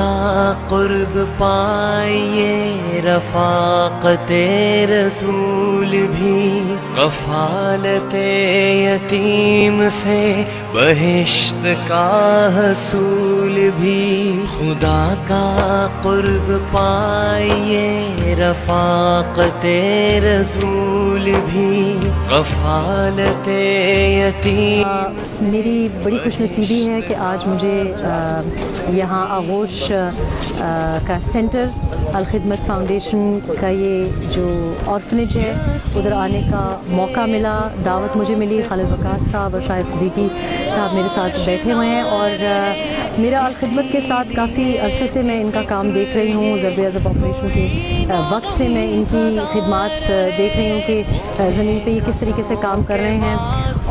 کا قرب پائیے، رفاقت رسول بھی۔ کفالت یتیم سے بہشت کا حصول بھی۔ خدا کا قرب پائیے رفاقت رسول بھی کفالت یتیم۔ میری بڑی خوش نصیبی ہے کہ آج مجھے یہاں آغوش کا سینٹر، الخدمت فاؤنڈیشن کا یہ جو آرفنیج ہے، ادھر آنے کا موقع ملا، دعوت مجھے ملی، خالد وقاص صاحب اور شاہد صدیقی صاحب میرے ساتھ بیٹھے ہوئے ہیں اور میرا الخدمت کے ساتھ کافی عرصے سے میں ان کا کام دیکھ رہی ہوں ضرب ضب آپریشن کے وقت سے میں ان کی خدمات دیکھ رہی ہوں کہ زمین پہ یہ کس طریقے سے کام کر رہے ہیں۔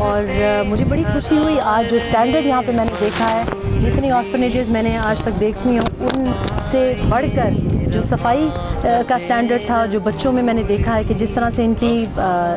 اور مجھے بڑی خوشی ہوئی۔ آج جو اسٹینڈرڈ یہاں پہ میں نے دیکھا ہے، جتنی آرفنیجز میں نے آج تک دیکھی ہوں ان سے بڑھ کر جو صفائی کا سٹینڈرڈ تھا، جو بچوں میں میں نے دیکھا ہے کہ جس طرح سے ان کی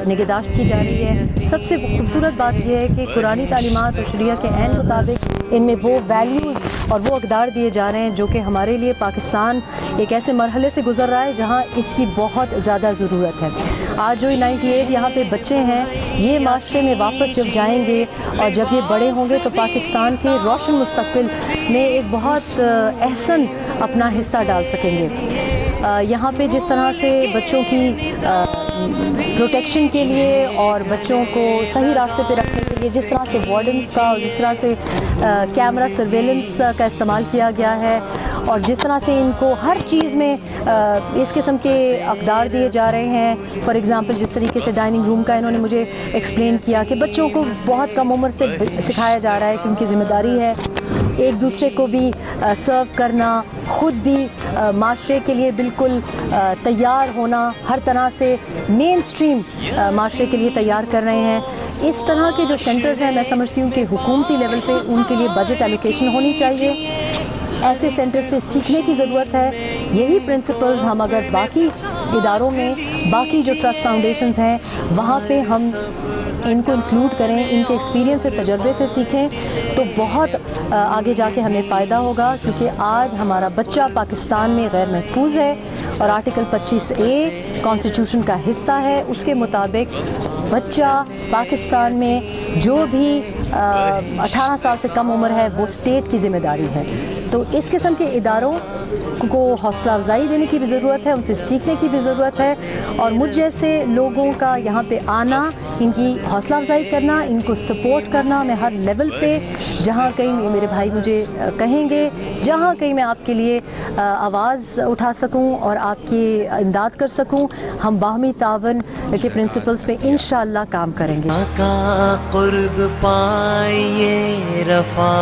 نگہداشت کی جا رہی ہے۔ سب سے خوبصورت بات یہ ہے کہ قرآن تعلیمات اور شریعہ کے عین مطابق ان میں وہ ویلیوز اور وہ اقدار دیے جا رہے ہیں جو کہ ہمارے لیے پاکستان ایک ایسے مرحلے سے گزر رہا ہے جہاں اس کی بہت زیادہ ضرورت ہے۔ آج جو نائنٹی ایٹ یہاں پہ بچے ہیں، یہ معاشرے میں واپس جب جائیں گے اور جب یہ بڑے ہوں گے تو پاکستان کے روشن مستقبل میں ایک بہت احسن اپنا حصہ ڈال سکیں گے۔ یہاں پہ جس طرح سے بچوں کی پروٹیکشن کے لیے اور بچوں کو صحیح راستے پہ رکھنے کے لیے جس طرح سے وارڈنس کا اور جس طرح سے کیمرہ سرویلنس کا استعمال کیا گیا ہے اور جس طرح سے ان کو ہر چیز میں اس قسم کے اقدار دیے جا رہے ہیں۔ فار ایگزامپل جس طریقے سے ڈائننگ روم کا انہوں نے مجھے ایکسپلین کیا کہ بچوں کو بہت کم عمر سے سکھایا جا رہا ہے کہ ان کی ذمہ داری ہے۔ ایک دوسرے کو بھی سرو کرنا، خود بھی معاشرے کے لیے بالکل تیار ہونا، ہر طرح سے مین سٹریم معاشرے کے لیے تیار کر رہے ہیں۔ اس طرح کے جو سینٹرز ہیں، میں سمجھتی ہوں کہ حکومتی لیول پہ ان کے لیے بجٹ ایلوکیشن ہونی چاہیے۔ ایسے سینٹر سے سیکھنے کی ضرورت ہے۔ یہی پرنسپلز ہم اگر باقی اداروں میں، باقی جو ٹرسٹ فاؤنڈیشنز ہیں، وہاں پہ ہم ان کو انکلوڈ کریں، ان کے ایکسپیرینس سے، تجربے سے سیکھیں، تو بہت آگے جا کے ہمیں فائدہ ہوگا۔ کیونکہ آج ہمارا بچہ پاکستان میں غیر محفوظ ہے اور آرٹیکل پچیس اے کانسٹیٹیوشن کا حصہ ہے۔ اس کے مطابق بچہ پاکستان میں جو بھی اٹھارہ سال سے کم عمر ہے، وہ اسٹیٹ کی ذمہ داری ہے۔ تو اس قسم کے اداروں کو حوصلہ افزائی دینے کی بھی ضرورت ہے، ان سے سیکھنے کی بھی ضرورت ہے اور مجھ جیسے لوگوں کا یہاں پہ آنا، ان کی حوصلہ افزائی کرنا، ان کو سپورٹ کرنا میں ہر لیول پہ جہاں کہیں میرے بھائی مجھے کہیں گے، جہاں کہیں میں آپ کے لیے آواز اٹھا سکوں اور آپ کی امداد کر سکوں۔ ہم باہمی تعاون کے پرنسپلز پہ انشاءاللہ کام کریں گے۔ قرب پائیے رفا